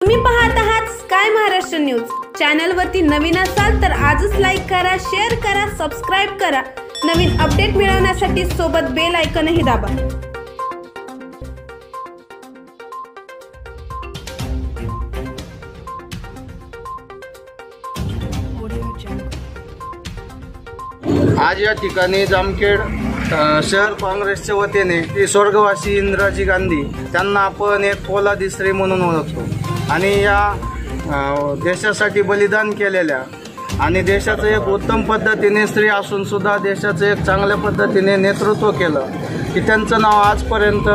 तुम्ही पाहत आहात स्काय महाराष्ट्र न्यूज चॅनलवरती नवीन असाल तर आजच लाईक करा शेअर करा सबस्क्राईब करा. नवीन अपडेट मिळवण्यासाठी सोबत बेल आयकॉनही दाबा. आज या ठिकाणी जामखेड शहर काँग्रेसच्या वतीने ती स्वर्गवासी इंदिराजी गांधी त्यांना आपण एक पोलादी दिसरे म्हणून ओळखतो. आणि या देशासाठी बलिदान केलेल्या आणि देशाचं एक उत्तम पद्धतीने स्त्री असून सुद्धा देशाचं एक चांगल्या पद्धतीने नेतृत्व केलं की त्यांचं नाव आजपर्यंत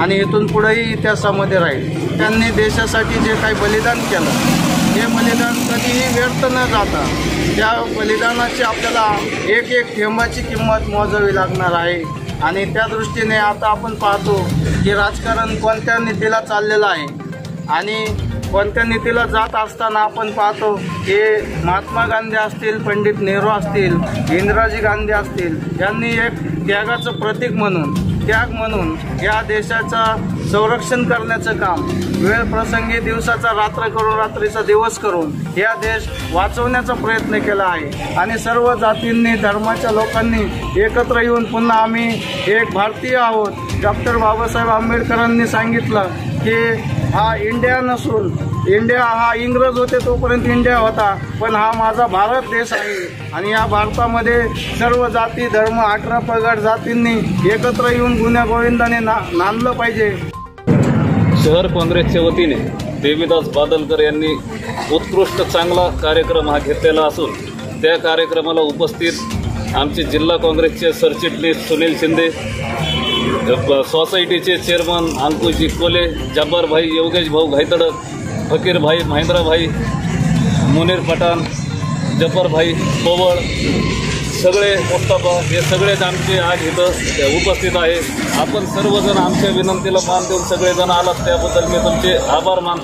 आणि इथून पुढेही इतिहासामध्ये राहील. त्यांनी देशासाठी जे काही बलिदान केलं हे बलिदान कधीही व्यर्थ न जाता त्या बलिदानाची आपल्याला एक एक थेंबाची किंमत मोजावी लागणार आहे. आणि त्या दृष्टीने आता आपण पाहतो की राजकारण कोणत्या नीतीला चाललेलं आहे. आणि कोणत्या नीतीला जात असताना आपण पाहतो हे महात्मा गांधी असतील पंडित नेहरू असतील इंदिराजी गांधी असतील यांनी एक त्यागाचं प्रतीक म्हणून त्याग म्हणून या देशाचं संरक्षण करण्याचं काम वेळ प्रसंगी दिवसाचा रात्र करून रात्रीचा दिवस करून या देश वाचवण्याचा प्रयत्न केला आहे. आणि सर्व जातींनी धर्माच्या लोकांनी एकत्र येऊन पुन्हा आम्ही एक भारतीय आहोत. डॉक्टर बाबासाहेब आंबेडकरांनी सांगितलं की हा इंडिया नसून इंडिया हा इंग्रज होते तोपर्यंत इंडिया होता. पण हा माझा भारत देश आहे. आणि या भारतामध्ये सर्व जाती धर्म अठरा पगड जातींनी एकत्र येऊन गुन्ह्या गोविंदाने ना नांदलं पाहिजे. शहर काँग्रेसच्या वतीने देवीदास बादलकर यांनी उत्कृष्ट चांगला कार्यक्रम हा घेतलेला असून त्या कार्यक्रमाला उपस्थित आमचे जिल्हा काँग्रेसचे सरचिटणीस सुनील शिंदे सोसायटीचे चेअरमन अंकुशजी कोले जब्बारभाई योगेश भाऊ घायतडक फकीरभाई महेंद्राभाई मुनीर पठाण जफरभाई पोवळ सगळे मुस्तफा हे सगळेच आमचे आज इथं उपस्थित आहे. आपण सर्वजण आमच्या विनंतीला मान देऊन सगळेजण आलात त्याबद्दल मी तुमचे आभार मानतो.